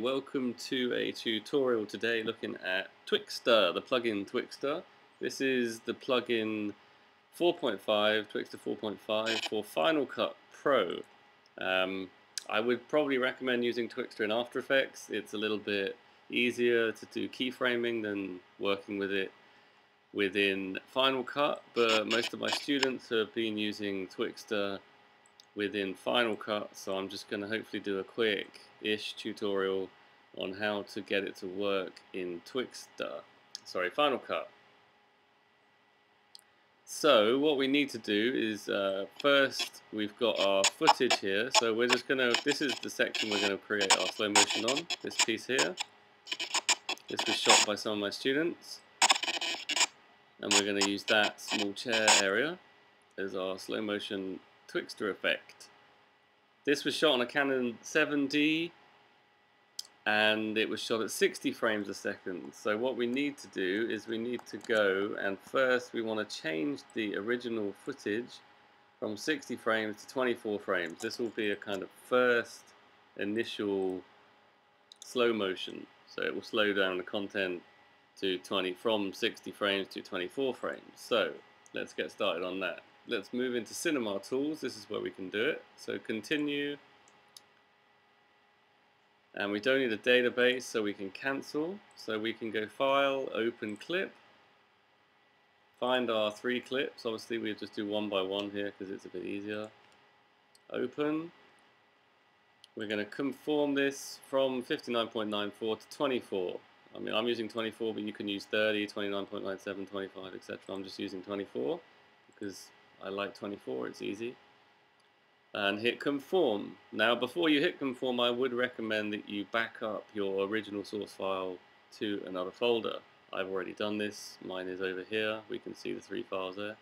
welcome to a tutorial today looking at Twixtor, the plugin Twixtor. This is the plugin 4.5, Twixtor 4.5 for Final Cut Pro. Um, I would probably recommend using Twixtor in After Effects. It's a little bit easier to do keyframing than working with it within Final Cut, but most of my students have been using Twixtor within Final Cut, so I'm just going to hopefully do a quick-ish tutorial on how to get it to work in Twixtor, sorry, Final Cut. So what we need to do is uh, first we've got our footage here, so we're just going to, this is the section we're going to create our slow motion on, this piece here. This was shot by some of my students and we're going to use that small chair area as our slow motion Twixtor effect. This was shot on a Canon 7D and it was shot at 60 frames a second. So what we need to do is we need to go and first we want to change the original footage from 60 frames to 24 frames. This will be a kind of first initial slow motion. So it will slow down the content to 20 from 60 frames to 24 frames. So let's get started on that let's move into Cinema Tools. This is where we can do it. So continue. And we don't need a database, so we can cancel. So we can go File, Open Clip. Find our three clips. Obviously, we just do one by one here because it's a bit easier. Open. We're going to conform this from 59.94 to 24. I mean, I'm using 24, but you can use 30, 29.97, 25, etc. I'm just using 24 because I like 24, it's easy. And hit conform. Now before you hit conform I would recommend that you back up your original source file to another folder. I've already done this, mine is over here, we can see the three files there.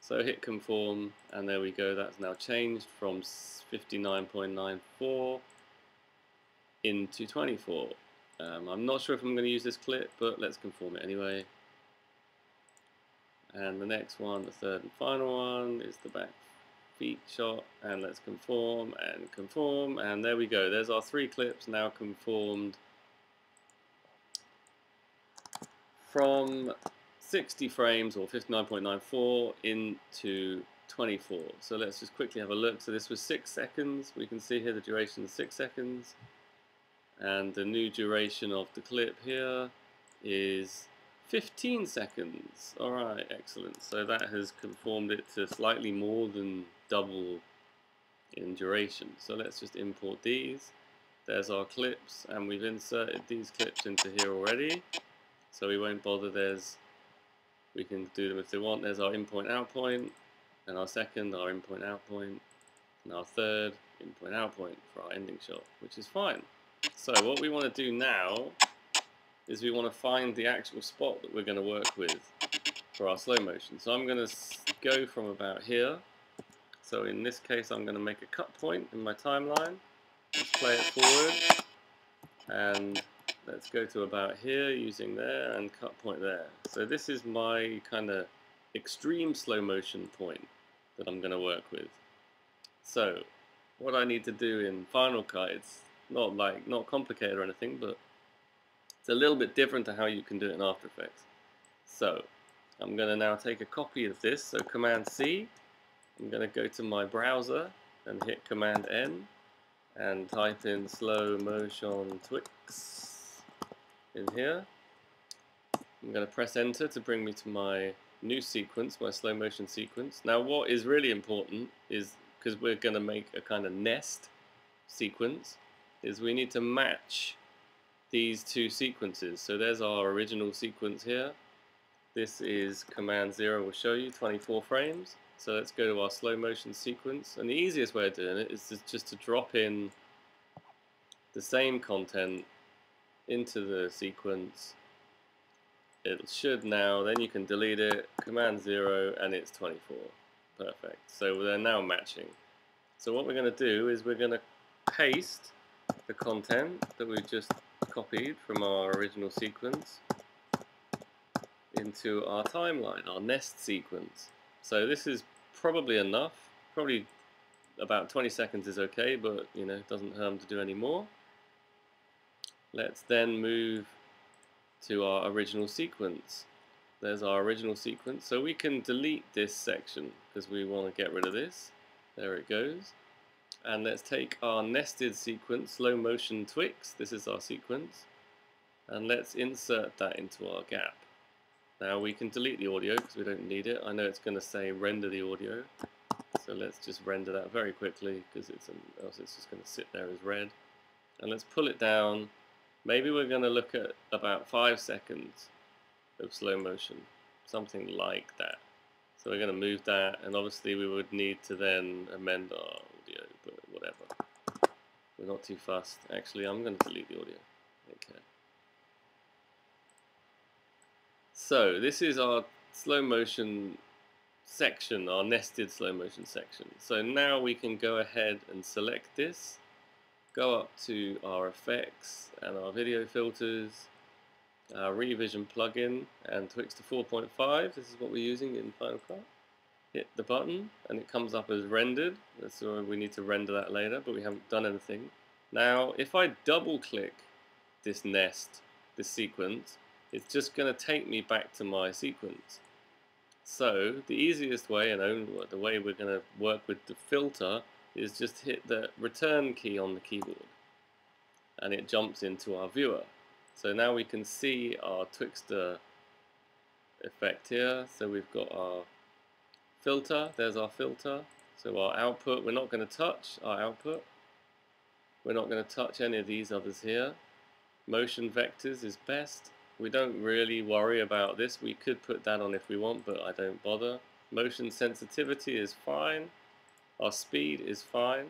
So hit conform and there we go, that's now changed from 59.94 into 24. Um, I'm not sure if I'm going to use this clip, but let's conform it anyway. And the next one, the third and final one, is the back feet shot. And let's conform and conform. And there we go. There's our three clips now conformed from 60 frames or 59.94 into 24. So let's just quickly have a look. So this was six seconds. We can see here the duration is six seconds. And the new duration of the clip here is 15 seconds. Alright, excellent. So that has conformed it to slightly more than double in duration. So let's just import these. There's our clips, and we've inserted these clips into here already. So we won't bother. There's, we can do them if they want. There's our in point out point, and our second, our in point out point, and our third in point out point for our ending shot, which is fine. So what we want to do now is we want to find the actual spot that we're going to work with for our slow motion. So I'm going to go from about here. So in this case I'm going to make a cut point in my timeline. Play it forward. And let's go to about here using there and cut point there. So this is my kind of extreme slow motion point that I'm going to work with. So what I need to do in Final Cut, it's not like not complicated or anything, but it's a little bit different to how you can do it in After Effects. So I'm going to now take a copy of this. So Command C. I'm going to go to my browser and hit Command N and type in slow motion Twix in here. I'm going to press enter to bring me to my new sequence, my slow motion sequence. Now what is really important is, because we're going to make a kind of nest sequence, is we need to match these two sequences. So there's our original sequence here. This is command 0 we'll show you 24 frames. So let's go to our slow motion sequence. And the easiest way of doing it is just to drop in the same content into the sequence. It should now, then you can delete it, command 0, and it's 24. Perfect. So they're now matching. So what we're going to do is we're going to paste the content that we've just copied from our original sequence into our timeline, our nest sequence. So this is probably enough. Probably about 20 seconds is okay, but you know, it doesn't harm to do any more. let's then move to our original sequence. There's our original sequence. So we can delete this section because we want to get rid of this. There it goes. And let's take our nested sequence, slow motion Twix. This is our sequence. And let's insert that into our gap. Now we can delete the audio because we don't need it. I know it's going to say render the audio. So let's just render that very quickly because it's else it's just going to sit there as red. And let's pull it down. Maybe we're going to look at about five seconds of slow motion, something like that. So we're going to move that, and obviously we would need to then amend our audio, but whatever. We're not too fast. Actually, I'm going to delete the audio. Okay. So this is our slow motion section, our nested slow motion section. So now we can go ahead and select this, go up to our effects and our video filters, our Revision plugin and Twixtor 4.5. This is what we're using in Final Cut. Hit the button and it comes up as rendered. So we need to render that later, but we haven't done anything. Now, if I double click this nest, this sequence, it's just going to take me back to my sequence. So the easiest way and only the way we're going to work with the filter is just hit the return key on the keyboard and it jumps into our viewer. So now we can see our Twixtor uh, effect here. So we've got our filter, there's our filter. So our output, we're not going to touch our output. We're not going to touch any of these others here. Motion vectors is best. We don't really worry about this. We could put that on if we want, but I don't bother. Motion sensitivity is fine. Our speed is fine.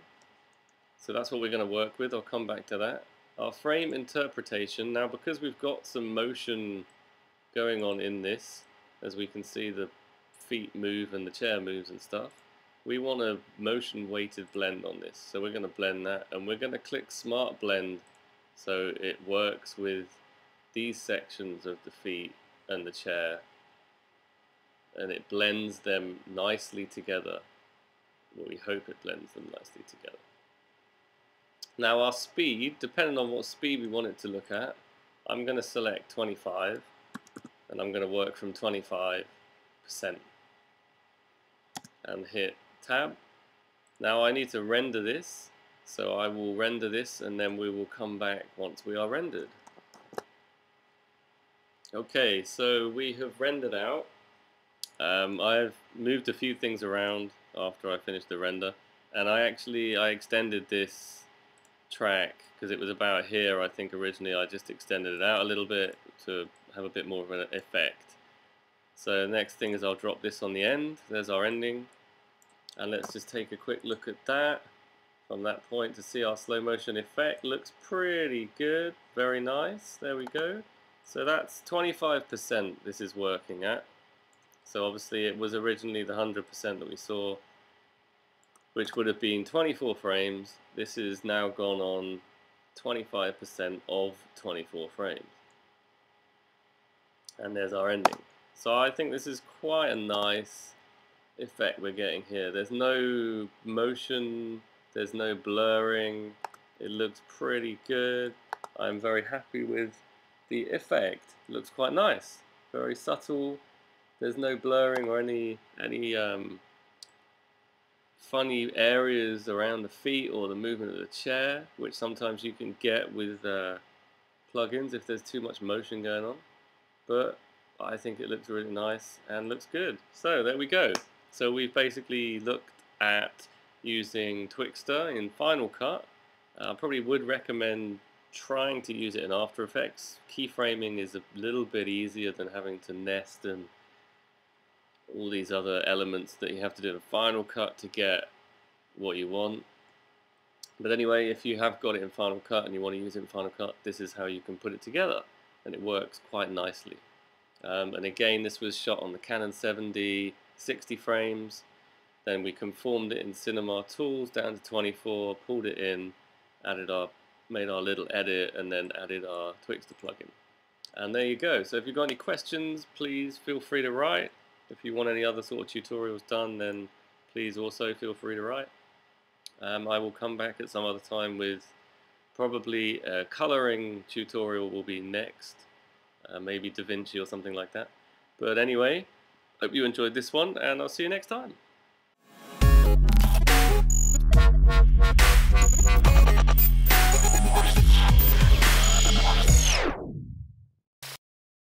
So that's what we're going to work with. I'll come back to that. Our frame interpretation, now because we've got some motion going on in this, as we can see the feet move and the chair moves and stuff, we want a motion weighted blend on this. So we're going to blend that and we're going to click Smart Blend so it works with these sections of the feet and the chair and it blends them nicely together. Well, we hope it blends them nicely together. Now our speed, depending on what speed we want it to look at, I'm going to select 25 and I'm going to work from 25% and hit tab. Now I need to render this, so I will render this and then we will come back once we are rendered. Okay, so we have rendered out. Um, I've moved a few things around after I finished the render and I actually I extended this track because it was about here I think originally I just extended it out a little bit to have a bit more of an effect. So next thing is I'll drop this on the end there's our ending and let's just take a quick look at that from that point to see our slow motion effect. Looks pretty good very nice there we go. So that's 25% this is working at. So obviously it was originally the 100% that we saw which would have been 24 frames. This is now gone on 25% of 24 frames. And there's our ending. So I think this is quite a nice effect we're getting here. There's no motion, there's no blurring, it looks pretty good. I'm very happy with the effect. It looks quite nice, very subtle. There's no blurring or any any um, funny areas around the feet or the movement of the chair, which sometimes you can get with uh, plugins if there's too much motion going on. But I think it looks really nice and looks good. So there we go. So we've basically looked at using Twixtor in Final Cut. I probably would recommend trying to use it in After Effects. Keyframing is a little bit easier than having to nest and all these other elements that you have to do in Final Cut to get what you want. But anyway, if you have got it in Final Cut and you want to use it in Final Cut, this is how you can put it together. And it works quite nicely. Um, and again, this was shot on the Canon 7D 60 frames. Then we conformed it in Cinema Tools down to 24, pulled it in, added our, made our little edit, and then added our Twixtor plugin. And there you go. So if you've got any questions, please feel free to write. If you want any other sort of tutorials done, then please also feel free to write. Um, I will come back at some other time with Probably a coloring tutorial will be next, uh, maybe DaVinci or something like that. But anyway, hope you enjoyed this one, and I'll see you next time.